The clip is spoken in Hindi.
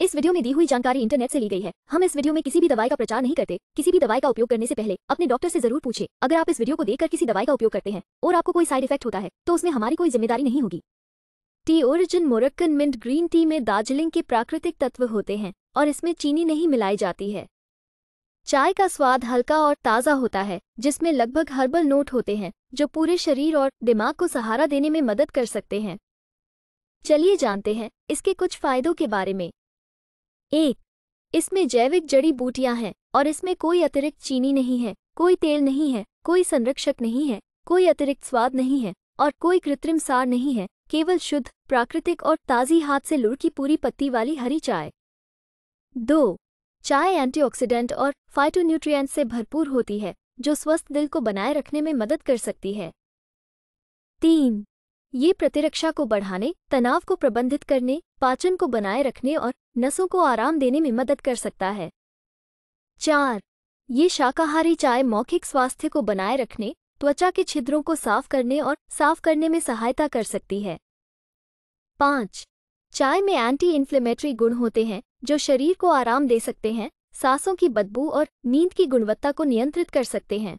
इस वीडियो में दी हुई जानकारी इंटरनेट से ली गई है। हम इस वीडियो में किसी भी दवाई का प्रचार नहीं करते। किसी भी दवाई का उपयोग करने से पहले अपने डॉक्टर से ज़रूर पूछे। अगर आप इस वीडियो को देखकर किसी दवाई का उपयोग करते हैं और आपको कोई साइड इफ़ेक्ट होता है तो उसमें हमारी कोई ज़िम्मेदारी नहीं होगी। Tea origin Moroccan mint green tea में दार्जिलिंग के प्राकृतिक तत्व होते हैं और इसमें चीनी नहीं मिलाई जाती है। चाय का स्वाद हल्का और ताज़ा होता है, जिसमें लगभग हर्बल नोट होते हैं, जो पूरे शरीर और दिमाग को सहारा देने में मदद कर सकते हैं। चलिए जानते हैं इसके कुछ फायदों के बारे में। एक, इसमें जैविक जड़ी बूटियाँ हैं और इसमें कोई अतिरिक्त चीनी नहीं है, कोई तेल नहीं है, कोई संरक्षक नहीं है, कोई अतिरिक्त स्वाद नहीं है और कोई कृत्रिम सार नहीं है, केवल शुद्ध, प्राकृतिक और ताज़ी हाथ से लुढ़की पूरी पत्ती वाली हरी चाय। दो, चाय एंटीऑक्सीडेंट और फाइटोन्यूट्रिएंट्स से भरपूर होती है, जो स्वस्थ दिल को बनाए रखने में मदद कर सकती है। तीन ये प्रतिरक्षा को बढ़ाने, तनाव को प्रबंधित करने, पाचन को बनाए रखने और नसों को आराम देने में मदद कर सकता है। चार, ये शाकाहारी चाय मौखिक स्वास्थ्य को बनाए रखने, त्वचा के छिद्रों को साफ़ करने और साफ़ करने में सहायता कर सकती है। पाँच, चाय में एंटी इन्फ्लेमेटरी गुण होते हैं, जो शरीर को आराम दे सकते हैं, सांसों की बदबू और नींद की गुणवत्ता को नियंत्रित कर सकते हैं।